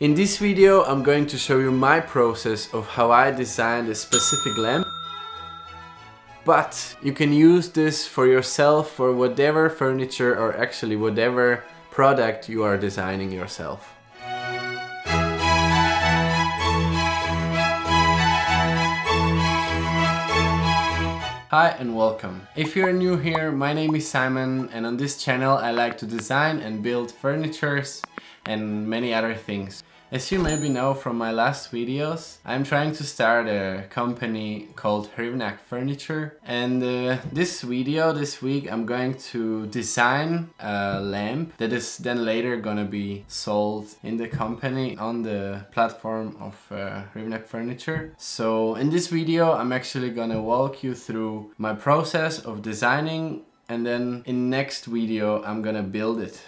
In this video I'm going to show you my process of how I designed a specific lamp. But you can use this for yourself for whatever furniture or actually whatever product you are designing yourself. Hi and welcome. If you're new here, my name is Simon and on this channel I like to design and build furnitures and many other things. As you maybe know from my last videos, I'm trying to start a company called Hrivnak Furniture and uh, this video, this week, I'm going to design a lamp that is then later gonna be sold in the company on the platform of uh, Hrivnak Furniture. So in this video, I'm actually gonna walk you through my process of designing and then in next video, I'm gonna build it.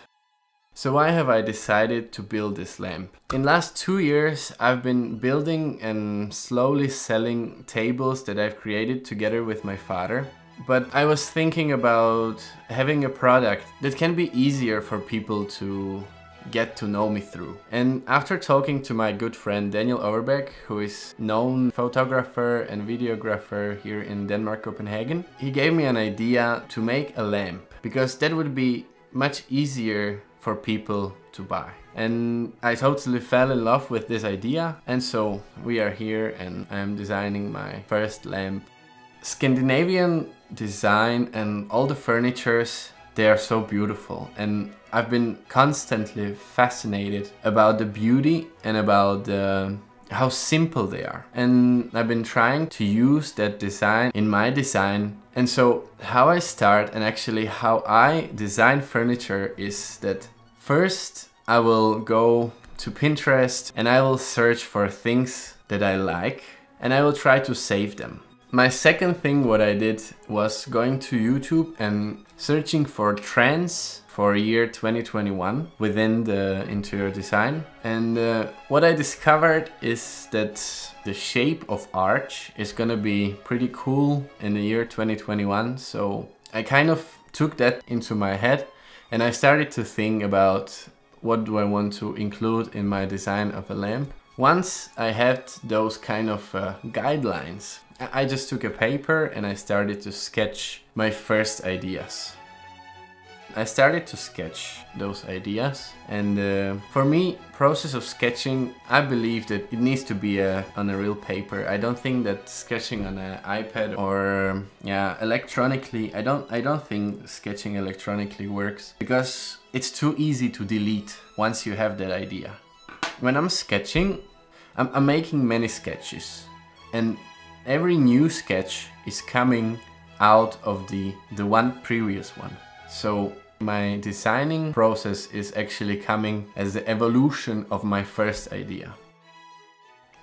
So why have I decided to build this lamp? In last two years I've been building and slowly selling tables that I've created together with my father. But I was thinking about having a product that can be easier for people to get to know me through. And after talking to my good friend Daniel Overbeck, who is known photographer and videographer here in Denmark, Copenhagen, he gave me an idea to make a lamp because that would be much easier for people to buy. And I totally fell in love with this idea and so we are here and I'm designing my first lamp. Scandinavian design and all the furnitures they are so beautiful and I've been constantly fascinated about the beauty and about the how simple they are. And I've been trying to use that design in my design. And so how I start and actually how I design furniture is that First, I will go to Pinterest and I will search for things that I like and I will try to save them. My second thing what I did was going to YouTube and searching for trends for year 2021 within the interior design. And uh, what I discovered is that the shape of arch is gonna be pretty cool in the year 2021. So I kind of took that into my head and I started to think about what do I want to include in my design of a lamp. Once I had those kind of uh, guidelines, I just took a paper and I started to sketch my first ideas. I started to sketch those ideas and uh, for me process of sketching I believe that it needs to be a, uh, on a real paper I don't think that sketching on an iPad or yeah electronically I don't I don't think sketching electronically works because it's too easy to delete once you have that idea when I'm sketching I'm, I'm making many sketches and every new sketch is coming out of the the one previous one so my designing process is actually coming as the evolution of my first idea.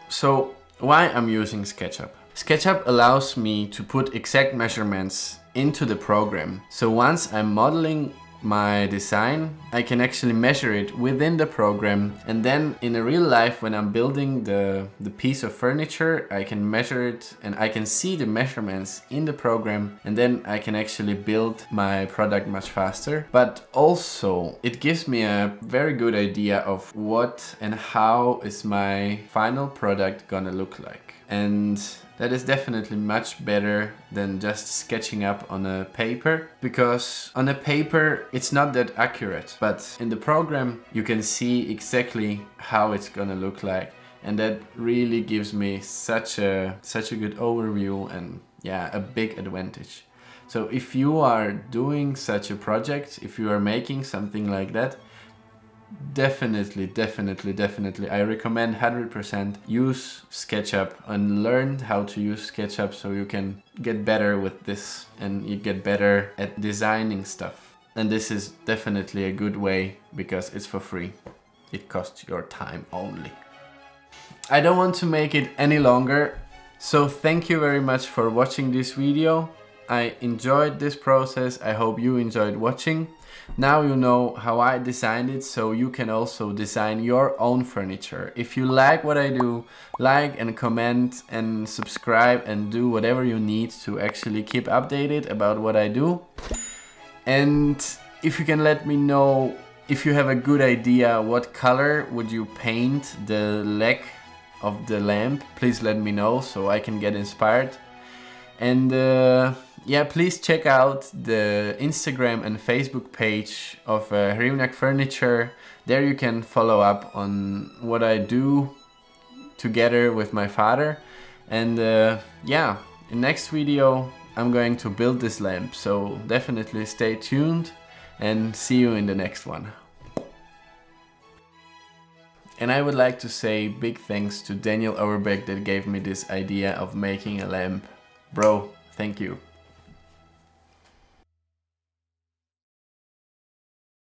So why I'm using SketchUp? SketchUp allows me to put exact measurements into the program. So once I'm modeling my design, I can actually measure it within the program and then in a real life when I'm building the, the piece of furniture, I can measure it and I can see the measurements in the program and then I can actually build my product much faster. But also it gives me a very good idea of what and how is my final product gonna look like. And that is definitely much better than just sketching up on a paper because on a paper it's not that accurate. But in the program you can see exactly how it's gonna look like. And that really gives me such a such a good overview and yeah a big advantage. So if you are doing such a project if you are making something like that definitely, definitely, definitely. I recommend 100% use SketchUp and learn how to use SketchUp so you can get better with this and you get better at designing stuff. And this is definitely a good way because it's for free. It costs your time only. I don't want to make it any longer. So thank you very much for watching this video. I enjoyed this process. I hope you enjoyed watching. Now you know how I designed it so you can also design your own furniture. If you like what I do, like and comment and subscribe and do whatever you need to actually keep updated about what I do. And if you can let me know if you have a good idea what color would you paint the leg of the lamp, please let me know so I can get inspired. And uh, yeah, please check out the Instagram and Facebook page of uh, Furniture. There you can follow up on what I do together with my father. And uh, yeah, in next video I'm going to build this lamp, so definitely stay tuned and see you in the next one. And I would like to say big thanks to Daniel Overbeck that gave me this idea of making a lamp. Bro, thank you.